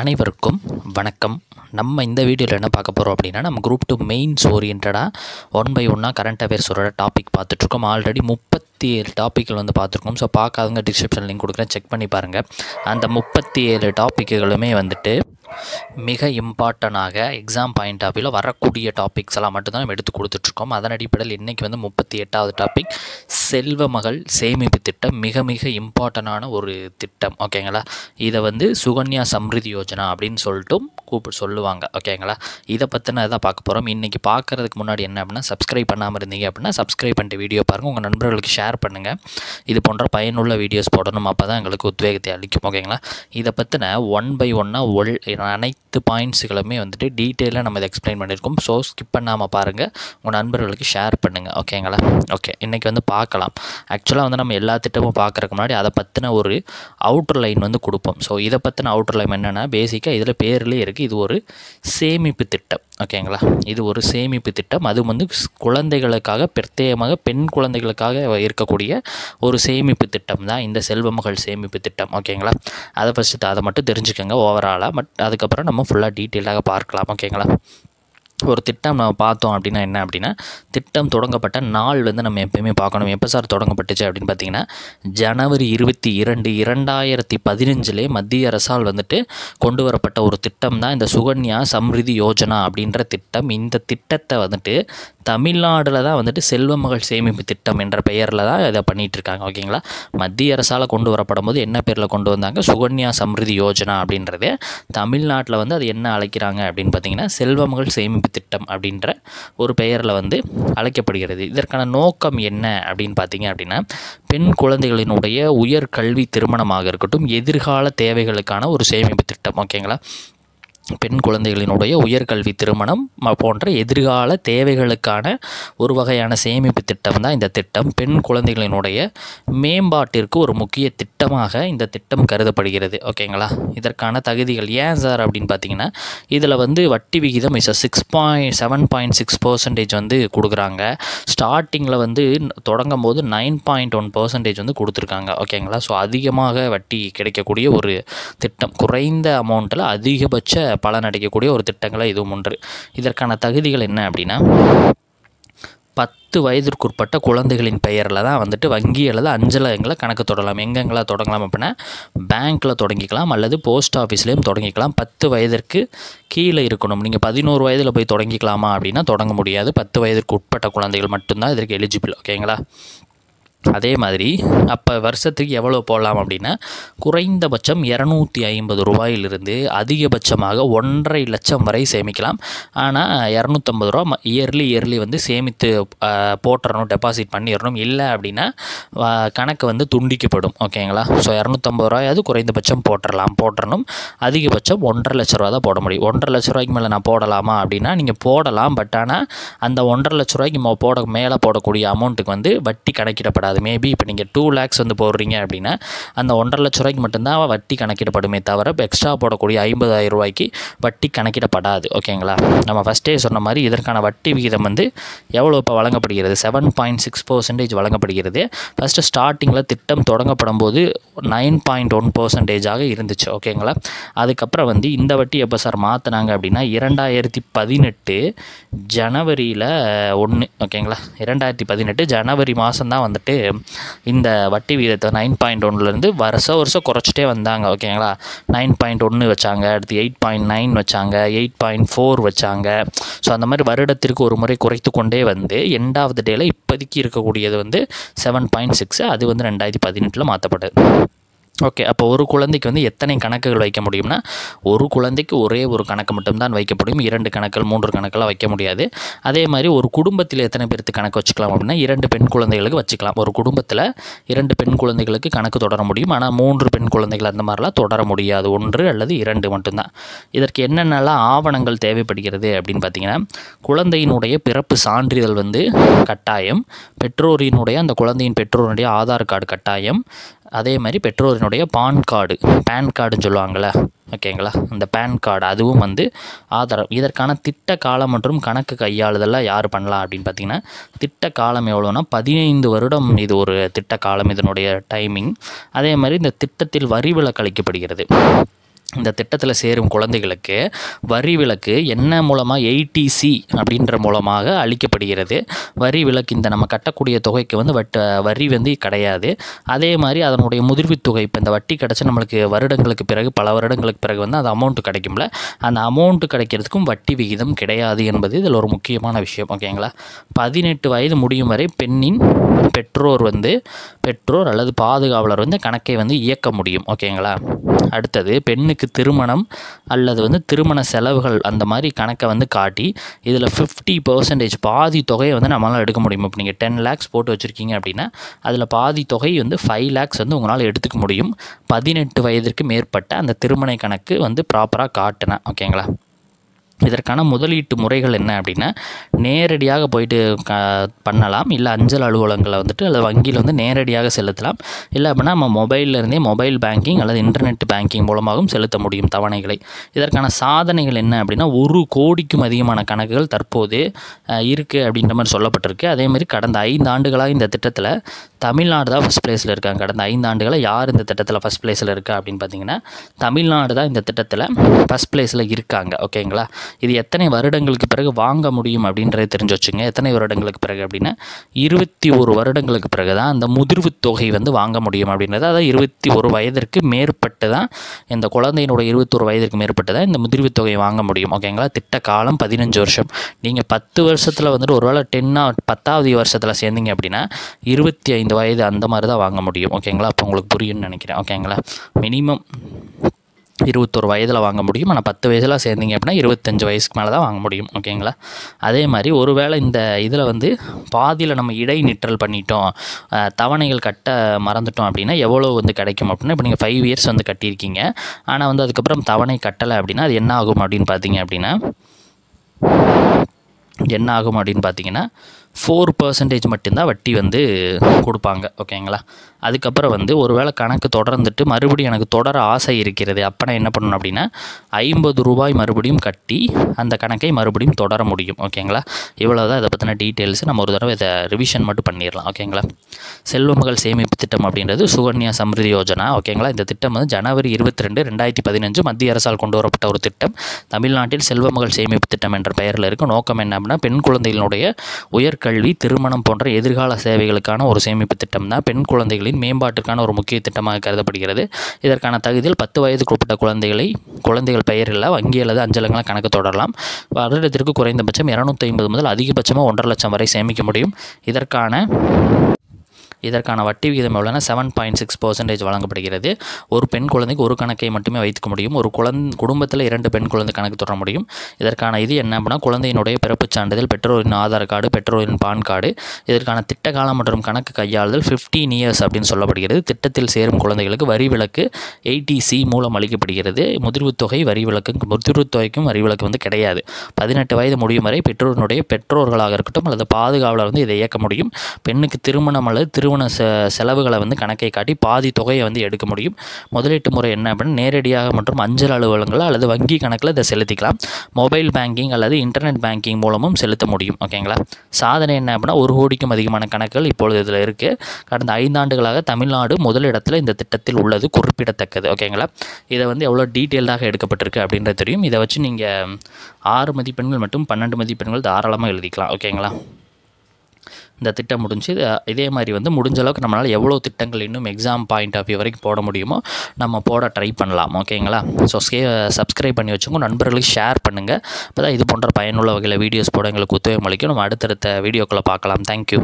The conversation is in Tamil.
அனைவருக்கும் வணக்கம். நம்ம இந்த வீடியோவில் என்ன பார்க்க போகிறோம் அப்படின்னா நம்ம குரூப் டூ மெயின்ஸ் ஓரியன்டாக ஒன் பை ஒன்னாக கரண்ட் அஃபேர்ஸோட டாபிக் பார்த்துட்ருக்கோம். ஆல்ரெடி முப்பத்தி ஏழு டாப்பிக்கில் வந்து பார்த்துருக்கோம். ஸோ பார்க்காதவங்க டிஸ்கிரிப்ஷன் லிங்க் கொடுக்குறேன். செக் பண்ணி பாருங்கள் அந்த முப்பத்தி ஏழு டாப்பிக்குகளுமே வந்துட்டு மிக இம்பார்ட்டனாக எக்ஸாம் பாயிண்ட் ஆஃப் வியூவில் வரக்கூடிய டாபிக்ஸ் எல்லாம் மட்டும்தான் நம்ம எடுத்து கொடுத்துட்ருக்கோம் அதன் அடிப்படையில் இன்றைக்கி வந்து முப்பத்தி எட்டாவது டாபிக் செல்வ மகள் சேமிப்பு திட்டம் மிக மிக இம்பார்ட்டனான ஒரு திட்டம். ஓகேங்களா இதை வந்து சுகன்யா சம்ரிதி யோஜனா அப்படின்னு சொல்லிட்டும் கூப்பிட்டு சொல்லுவாங்க. ஓகேங்களா இதை பற்றின இதான் பார்க்க போகிறோம் இன்றைக்கி பார்க்குறதுக்கு முன்னாடி என்ன அப்படின்னா சப்ஸ்கிரைப் பண்ணாமல் இருந்தீங்க அப்படின்னா சப்ஸ்கிரைப் பண்ணிட்டு வீடியோ பாருங்கள் உங்கள் நண்பர்களுக்கு ஷேர் பண்ணுங்கள் இது போன்ற பயனுள்ள வீடியோஸ் போடணும். அப்போ தான் எங்களுக்கு உத்வேகத்தை அளிக்கும். ஓகேங்களா இதை பற்றின ஒன் பை ஒன்னாக ஒல் அனைத்து பாயிண்ட்ஸுகளுமே வந்துட்டு டீட்டெயிலாக நம்ம இதை எக்ஸ்பிளைன் பண்ணியிருக்கோம். ஸோ ஸ்கிப் பண்ணாமல் பாருங்கள் உங்கள் நண்பர்களுக்கு ஷேர் பண்ணுங்கள் ஓகேங்களா ஓகே இன்றைக்கி வந்து பார்க்கலாம். ஆக்சுவலாக வந்து நம்ம எல்லா திட்டமும் பார்க்குறக்கு முன்னாடி அதை பற்றின ஒரு அவுட்டர் லைன் வந்து கொடுப்போம். ஸோ இதை பற்றின அவுட்டர் லைன் என்னென்னா பேசிக்காக இதில் பேர்லேயே இருக்குது இது ஒரு சேமிப்பு திட்டம். ஓகேங்களா? இது ஒரு சேமிப்பு திட்டம். அது வந்து குழந்தைகளுக்காக பிரத்யேகமாக பெண் குழந்தைகளுக்காக இருக்கக்கூடிய ஒரு சேமிப்பு திட்டம் தான். இந்த செல்வமகள் சேமிப்பு திட்டம். ஓகேங்களா? அதை ஃபஸ்ட்டு அதை மட்டும் தெரிஞ்சுக்கோங்க ஓவராலாக பட் அதுக்கப்புறம் நம்ம ஃபுல்லாக டீட்டெயிலாக பார்க்கலாம். ஓகேங்களா? ஒரு திட்டம் நம்ம பார்த்தோம் அப்படின்னா என்ன அப்படின்னா திட்டம் தொடங்கப்பட்ட நாள் வந்து நம்ம எப்பயுமே பார்க்கணும். எப்போ சார் தொடங்கப்பட்டுச்சு அப்படின்னு பார்த்தீங்கன்னா ஜனவரி இருபத்தி இரண்டு இரண்டாயிரத்தி பதினஞ்சிலே மத்திய அரசால் வந்துட்டு கொண்டு வரப்பட்ட ஒரு திட்டம் தான் இந்த சுகன்யா சம்ரிதி யோஜனா அப்படின்ற திட்டம். இந்த திட்டத்தை வந்துட்டு தமிழ்நாட்டில் தான் வந்துட்டு செல்வ மகள் சேமிப்பு திட்டம் என்ற பெயரில் தான் இதை பண்ணிகிட்டு இருக்காங்க. ஓகேங்களா? மத்திய அரசால் கொண்டு வரப்படும் போது என்ன பேரில் கொண்டு வந்தாங்க? சுகன்யா சம்ரிதி யோஜனா அப்படின்றது தமிழ்நாட்டில் வந்து அது என்ன அழைக்கிறாங்க அப்படின்னு பார்த்தீங்கன்னா செல்வ மகள் சேமிப்பு திட்டம் அப்படின்ற ஒரு பெயரில் வந்து அழைக்கப்படுகிறது. இதற்கான நோக்கம் என்ன அப்படின்னு பார்த்தீங்க அப்படின்னா பெண் குழந்தைகளினுடைய உயர் கல்வி திருமணமாக இருக்கட்டும் எதிர்கால தேவைகளுக்கான ஒரு சேமிப்பு திட்டம் ஓகேங்களா பெண் குழந்தைகளினுடைய உயர்கல்வி திருமணம் போன்ற எதிர்கால தேவைகளுக்கான ஒரு வகையான சேமிப்பு திட்டம் தான் இந்த திட்டம். பெண் குழந்தைகளினுடைய மேம்பாட்டிற்கு ஒரு முக்கிய திட்டமாக இந்த திட்டம் கருதப்படுகிறது. ஓகேங்களா? இதற்கான தகுதிகள் ஏன் சார் அப்படின்னு பார்த்தீங்கன்னா இதில் வந்து வட்டி விகிதம் is six point seven point six percentage வந்து கொடுக்குறாங்க. ஸ்டார்டிங்கில் வந்து தொடங்கும் போது நைன் பாயிண்ட் ஒன் பர்சன்டேஜ் வந்து கொடுத்துருக்காங்க. ஓகேங்களா? ஸோ அதிகமாக வட்டி கிடைக்கக்கூடிய ஒரு திட்டம். குறைந்த அமௌண்ட்டில் அதிகபட்ச பலன் அடைக்கக்கூடிய ஒரு திட்டங்களை இதுவும் ஒன்று. இதற்கான தகுதிகள் என்ன அப்படின்னா பத்து வயதிற்குட்பட்ட குழந்தைகளின் பெயரில் தான் வந்துட்டு வங்கி அல்லது அஞ்சலகங்களை கணக்கு தொடரலாம் எங்கெங்கெல்லாம் தொடங்கலாம் அப்படின்னா பேங்க்கில் தொடங்கிக்கலாம் அல்லது போஸ்ட் ஆஃபீஸ்லேயும் தொடங்கிக்கலாம். பத்து வயதிற்கு கீழே இருக்கணும். நீங்கள் பதினோரு வயதில் போய் தொடங்கிக்கலாமா அப்படின்னா தொடங்க முடியாது. பத்து வயதிற்கு உட்பட்ட குழந்தைகள் மட்டும்தான் இதற்கு எலிஜிபிள் ஓகேங்களா அதே மாதிரி அப்போ வருஷத்துக்கு எவ்வளோ போடலாம் அப்படின்னா குறைந்தபட்சம் இரநூத்தி ஐம்பது ரூபாயிலிருந்து அதிகபட்சமாக ஒன்றரை லட்சம் வரை சேமிக்கலாம். ஆனால் இரநூத்தம்பது ரூபா இயர்லி இயர்லி வந்து சேமித்து போட்டுறணும் டெபாசிட் பண்ணிடணும் இல்லை அப்படின்னா கணக்கு வந்து துண்டிக்கப்படும். ஓகேங்களா? ஸோ இரநூத்தம்பது ரூபாயாவது குறைந்தபட்சம் போட்டுடலாம் போட்டுறணும். அதிகபட்சம் ஒன்றரை லட்ச ரூபா தான் போட முடியும். ஒன்றரை லட்ச ரூபாய்க்கு மேலே நான் போடலாமா அப்படின்னா நீங்கள் போடலாம். பட் ஆனால் அந்த ஒன்றரை லட்ச ரூபாய்க்கு போட மேலே போடக்கூடிய அமௌண்ட்டுக்கு வந்து வட்டி கணக்கிடப்படாது. மேபி இப்போ நீங்கள் டூ லேக்ஸ் வந்து போடுறீங்க அப்படின்னா அந்த ஒன்றரை லட்ச ரூபாய்க்கு மட்டும்தான் வட்டி கணக்கிடப்படுமே தவிர எக்ஸ்ட்ரா போடக்கூடிய ஐம்பதாயிரம் ரூபாய்க்கு வட்டி கணக்கிடப்படாது. ஓகேங்களா நம்ம ஃபஸ்ட்டே சொன்ன மாதிரி இதற்கான வட்டி விகிதம் வந்து எவ்வளோ இப்போ வழங்கப்படுகிறது? செவன் பாயிண்ட் சிக்ஸ் பர்சன்டேஜ் வழங்கப்படுகிறது. ஃபஸ்ட்டு ஸ்டார்டிங்கில் திட்டம் தொடங்கப்படும் போது நைன் பாயிண்ட் ஒன் பர்சன்டேஜாக இருந்துச்சு. ஓகேங்களா அதுக்கப்புறம் வந்து இந்த வட்டி எப்போ சார் மாற்றினாங்க அப்படின்னா இரண்டாயிரத்தி பதினெட்டு ஜனவரியில் ஒன்று ஓகேங்களா இரண்டாயிரத்தி பதினெட்டு ஜனவரி மாதம் தான் வந்துட்டு இந்த வட்டி விகிதத்தை நைன் பாயிண்ட் ஒன்லேருந்து வருஷம் வருஷம் குறைச்சிட்டே வந்தாங்க ஓகேங்களா நைன் பாயிண்ட் ஒன்று வச்சாங்க அடுத்து எயிட் பாயிண்ட் நைன் வச்சாங்க எயிட் பாயிண்ட் ஃபோர் வச்சாங்க. ஸோ அந்த மாதிரி வருடத்திற்கு ஒரு முறை குறைத்து கொண்டே வந்து எண்டாவது டேல இப்போதைக்கு இருக்கக்கூடியது வந்து செவன் பாயிண்ட் சிக்ஸ் அது வந்து ரெண்டாயிரத்தி பதினெட்டில் மாற்றப்படுது ஓகே அப்போ ஒரு குழந்தைக்கு வந்து எத்தனை கணக்குகள் வைக்க முடியும்னா ஒரு குழந்தைக்கு ஒரே ஒரு கணக்கு மட்டும்தான் வைக்க முடியும் இரண்டு கணக்குகள் மூன்று கணக்கெல்லாம் வைக்க முடியாது. அதே மாதிரி ஒரு குடும்பத்தில் எத்தனை பேருக்கு கணக்கு வச்சுக்கலாம் அப்படின்னா இரண்டு பெண் குழந்தைகளுக்கு வச்சுக்கலாம். ஒரு குடும்பத்தில் இரண்டு பெண் குழந்தைகளுக்கு கணக்கு தொடர முடியும். ஆனால் மூன்று பெண் குழந்தைகள் அந்த மாதிரிலாம் தொடர முடியாது. ஒன்று அல்லது இரண்டு மட்டும்தான். இதற்கு என்னென்னலாம் ஆவணங்கள் தேவைப்படுகிறது அப்படின்னு பார்த்தீங்கன்னா குழந்தையினுடைய பிறப்பு சான்றிதழ் வந்து கட்டாயம் பெற்றோரினுடைய அந்த குழந்தையின் பெற்றோருடைய ஆதார் கார்டு கட்டாயம் அதே மாதிரி பெற்றோரினுடைய பான் கார்டு பேன் கார்டுன்னு சொல்லுவாங்களே ஓகேங்களா? இந்த பேன் கார்டு அதுவும் வந்து ஆதாரம். இதற்கான திட்ட காலம் மற்றும் கணக்கு கையாளுதெல்லாம் யார் பண்ணலாம் அப்படின்னு பார்த்தீங்கன்னா திட்ட காலம் எவ்வளோன்னா பதினைந்து வருடம் இது ஒரு திட்ட காலம் இதனுடைய டைமிங் அதே மாதிரி இந்த திட்டத்தில் வரி விலக்கு அளிக்கப்படுகிறது. இந்த திட்டத்தில் சேரும் குழந்தைகளுக்கு வரி விலக்கு என்ன மூலமாக எயிட்டிசி அப்படின்ற மூலமாக அளிக்கப்படுகிறது. வரி விலக்கு இந்த நம்ம கட்டக்கூடிய தொகைக்கு வந்து வட்ட வரி வந்து கிடையாது. அதே மாதிரி அதனுடைய முதிர்வுத் தொகை இப்போ இந்த வட்டி கிடச்சி நம்மளுக்கு வருடங்களுக்கு பிறகு பல வருடங்களுக்கு பிறகு வந்து அந்த அமௌண்ட் கிடைக்கும்ல. அந்த அமௌண்ட் கிடைக்கிறதுக்கும் வட்டி விகிதம் கிடையாது என்பது இதில் ஒரு முக்கியமான விஷயம். ஓகேங்களா பதினெட்டு வயது முடியும் வரை பெண்ணின் பெற்றோர் வந்து பெற்றோர் அல்லது பாதுகாவலர் வந்து கணக்கை வந்து இயக்க முடியும். ஓகேங்களா அடுத்தது பெண்ணுக்கு திருமணம் அல்லது வந்து திருமண செலவுகள் அந்த மாதிரி கணக்கை வந்து காட்டி இதில் ஃபிஃப்டி பர்சன்டேஜ் பாதி தொகையை வந்து நம்மளால் எடுக்க முடியும். இப்போ நீங்கள் டென் லேக்ஸ் போட்டு வச்சுருக்கீங்க அப்படின்னா அதில் பாதி தொகை வந்து ஃபைவ் லேக்ஸ் வந்து உங்களால் எடுத்துக்க முடியும். பதினெட்டு வயதிற்கு மேற்பட்ட அந்த திருமண கணக்கு வந்து ப்ராப்பராக காட்டினேன் ஓகேங்களா இதற்கான முதலீட்டு முறைகள் என்ன அப்படின்னா நேரடியாக போயிட்டு க பண்ணலாம். இல்லை அஞ்சல் அலுவலகங்களை வந்துட்டு அல்லது வங்கியில் வந்து நேரடியாக செலுத்தலாம். இல்லை அப்படின்னா நம்ம மொபைல்ல இருந்தே மொபைல் பேங்கிங் அல்லது இன்டர்நெட் பேங்கிங் மூலமாகவும் செலுத்த முடியும் தவணைகளை. இதற்கான சாதனைகள் என்ன அப்படின்னா ஒரு கோடிக்கும் அதிகமான கணக்குகள் தற்போது இருக்குது அப்படின்ற மாதிரி சொல்லப்பட்டிருக்கு. அதேமாதிரி கடந்த ஐந்து ஆண்டுகளாக இந்த திட்டத்தில் தமிழ்நாடு தான் ஃபஸ்ட் பிளேஸில் இருக்காங்க. கடந்த ஐந்து ஆண்டுகளாக யார் இந்த திட்டத்தில் ஃபஸ்ட் பிளேஸில் இருக்கா அப்படின்னு பார்த்தீங்கன்னா தமிழ்நாடு தான் இந்த திட்டத்தில் ஃபஸ்ட் பிளேஸில் இருக்காங்க. ஓகேங்களா? இது எத்தனை வருடங்களுக்கு பிறகு வாங்க முடியும் அப்படின்றத தெரிஞ்சு வச்சுங்க. எத்தனை வருடங்களுக்கு பிறகு அப்படின்னா இருபத்தி ஒரு வருடங்களுக்கு பிறகு தான் அந்த முதிர்வு தொகை வந்து வாங்க முடியும் அப்படின்றது. அதாவது இருபத்தி ஒரு வயதிற்கு மேற்பட்டு தான் இந்த குழந்தையினுடைய இருபத்தொரு வயதிற்கு மேற்பட்டு தான் இந்த முதிர்வு தொகையை வாங்க முடியும். ஓகேங்களா திட்ட காலம் பதினஞ்சு வருஷம். நீங்கள் பத்து வருஷத்தில் வந்துட்டு ஒருவேளை டென்னா பத்தாவது வருஷத்தில் சேர்ந்தீங்க அப்படின்னா இருபத்தி ஐந்து வயது அந்த மாதிரி தான் வாங்க முடியும். ஓகேங்களா அப்போ உங்களுக்கு புரியும்னு நினைக்கிறேன். ஓகேங்களா மினிமம் இருபத்தொரு வயதில் வாங்க முடியும்? ஆனால் பத்து வயசில் சேர்ந்தீங்க அப்படின்னா இருபத்தஞ்சு வயசுக்கு மேலே தான் வாங்க முடியும். ஓகேங்களா அதே மாதிரி ஒருவேளை இந்த இதில் வந்து பாதியில் நம்ம இடைநிற்றல் பண்ணிட்டோம் தவணைகள் கட்ட மறந்துட்டோம் அப்படின்னா எவ்வளோ வந்து கிடைக்கும் அப்படின்னா இப்போ நீங்கள் ஃபைவ் இயர்ஸ் வந்து கட்டியிருக்கீங்க. ஆனால் வந்து அதுக்கப்புறம் தவணை கட்டலை அப்படின்னா அது என்ன ஆகும் அப்படின்னு பார்த்தீங்க அப்படின்னா என்ன ஆகும் அப்படின்னு பார்த்தீங்கன்னா ஃபோர் பர்சன்டேஜ் மட்டும்தான் வட்டி வந்து கொடுப்பாங்க ஓகேங்களா? அதுக்கப்புறம் வந்து ஒருவேளை கணக்கு தொடர்ந்துட்டு மறுபடியும் எனக்கு தொடர ஆசை இருக்கிறது அப்போ நான் என்ன பண்ணணும் அப்படின்னா ஐம்பது ரூபாய் மறுபடியும் கட்டி அந்த கணக்கை மறுபடியும் தொடர முடியும் ஓகேங்களா? இவ்வளோ தான் இதை பற்றின டீட்டெயில்ஸ் நம்ம ஒரு தடவை இதை ரிவிஷன் மட்டும் பண்ணிடலாம் ஓகேங்களா? செல்வமகள் சேமிப்பு திட்டம் அப்படின்றது சுகன்யா சமிருதி யோஜனா ஓகேங்களா? இந்த திட்டம் வந்து ஜனவரி இருபத்தி ரெண்டு ரெண்டாயிரத்தி பதினஞ்சு மத்திய அரசால் கொண்டு வரப்பட்ட ஒரு திட்டம். தமிழ்நாட்டில் செல்வமகள் சேமிப்பு திட்டம் என்ற பெயரில் இருக்கும் நோக்கம் என்ன அப்படின்னா பெண் குழந்தைகளுடைய உயர்கல்வி திருமணம் போன்ற எதிர்கால சேவைகளுக்கான ஒரு சேமிப்பு திட்டம் தான். பெண் குழந்தைகளின் மேம்பாட்டுக்கான ஒரு முக்கிய திட்டமாக கருதப்படுகிறது. இதற்கான தகுதியில் பத்து வயதுக்கு உட்பட்ட குழந்தைகளை குழந்தைகள் பெயரில் வங்கி அல்லது அஞ்சலங்களை கணக்கு தொடரலாம். வருடத்திற்கு குறைந்தபட்சம் இரநூத்தி ஐம்பது முதல் அதிகபட்சமாக ஒன்றரை லட்சம் வரை சேமிக்க முடியும். இதற்கான இதற்கான வட்டி விகிதம் எவ்வளோனா செவன் பாயிண்ட் சிக்ஸ் பர்சன்டேஜ் வழங்கப்படுகிறது. ஒரு பெண் குழந்தைக்கு ஒரு கணக்கை மட்டுமே வைத்துக்க முடியும். ஒரு குழந்தை குடும்பத்தில் இரண்டு பெண் குழந்தை கணக்கு தொடர முடியும். இதற்கான இது என்ன அப்படின்னா குழந்தையினுடைய பிறப்புச் சான்றிதழ் பெற்றோரின் ஆதார் கார்டு பெற்றோரின் பான் கார்டு இதற்கான திட்ட காலம் மற்றும் கணக்கு கையாளுதல் ஃபிஃப்டீன் இயர்ஸ் அப்படின்னு சொல்லப்படுகிறது. திட்டத்தில் சேரும் குழந்தைகளுக்கு வரி விலக்கு எயிட்டிசி மூலம் அளிக்கப்படுகிறது. முதிர்வு தொகை வரி விலக்கு முதிர்வு தொகைக்கும் வரி விலக்கு வந்து கிடையாது. பதினெட்டு வயது முடியும் வரை பெற்றோருடைய பெற்றோர்களாக இருக்கட்டும் அல்லது பாதுகாவலர் வந்து இதை இயக்க முடியும். பெண்ணுக்கு திருமணம் அல்லது திரு நிறுவன செ செலவுகளை வந்து கணக்கை காட்டி பாதி தொகையை வந்து எடுக்க முடியும். முதலீட்டு முறை என்ன அப்படின்னா நேரடியாக மற்றும் அஞ்சல் அலுவலகங்கள் அல்லது வங்கி கணக்கில் இதை செலுத்திக்கலாம். மொபைல் பேங்கிங் அல்லது இன்டர்நெட் பேங்கிங் மூலமும் செலுத்த முடியும். ஓகேங்களா சாதனை என்ன அப்படின்னா ஒரு கோடிக்கும் அதிகமான கணக்குகள் இப்பொழுது இதில் இருக்குது கடந்த ஐந்தாண்டுகளாக தமிழ்நாடு முதலிடத்தில் இந்த திட்டத்தில் உள்ளது குறிப்பிடத்தக்கது. ஓகேங்களா இதை வந்து எவ்வளோ டீட்டெயில்டாக எடுக்கப்பட்டிருக்கு அப்படின்றது தெரியும். இதை வச்சு நீங்கள் ஆறு மதிப்பெண்கள் மற்றும் பன்னெண்டு மதிப்பெண்கள் தாராளமாக எழுதிக்கலாம். ஓகேங்களா இந்த திட்டம் முடிஞ்சு இதே மாதிரி வந்து முடிஞ்ச அளவுக்கு நம்மளால் எவ்வளோ திட்டங்கள் இன்னும் எக்ஸாம் பாயிண்ட் ஆஃப் வியூ வரைக்கும் போட முடியுமோ நம்ம போட ட்ரை பண்ணலாம். ஓகேங்களா ஸோ ஸ்கே சப்ஸ்கிரைப் பண்ணி வச்சுக்கோங்க. நண்பர்களுக்கு ஷேர் பண்ணுங்கள் அப்போ தான் இது போன்ற பயனுள்ள வகையில் வீடியோஸ் போட எங்களுக்கு ஒத்துழைப்பு அளிக்கும். நம்ம அடுத்தடுத்த வீடியோக்களை பார்க்கலாம். தேங்க்யூ